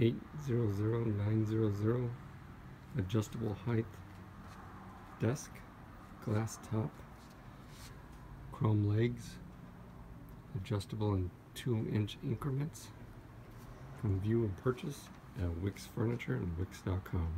800900 adjustable height desk glass top chrome legs adjustable in 2 inch increments. From view and purchase at Wyckes Furniture and Wyckes.com